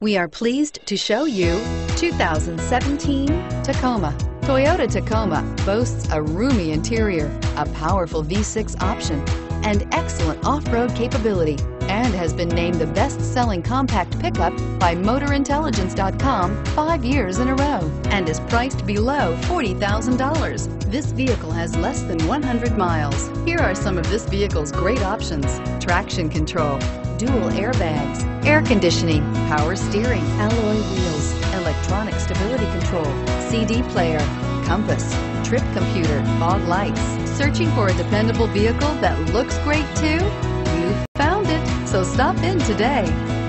We are pleased to show you 2017 Tacoma. Toyota Tacoma boasts a roomy interior, a powerful V6 option, and excellent off-road capability, and has been named the best-selling compact pickup by MotorIntelligence.com five years in a row, and is priced below $40,000. This vehicle has less than 100 miles. Here are some of this vehicle's great options. Traction control, dual airbags, air conditioning, power steering, alloy wheels, electronic stability control, CD player, compass, trip computer, fog lights. Searching for a dependable vehicle that looks great too? You found it, so stop in today.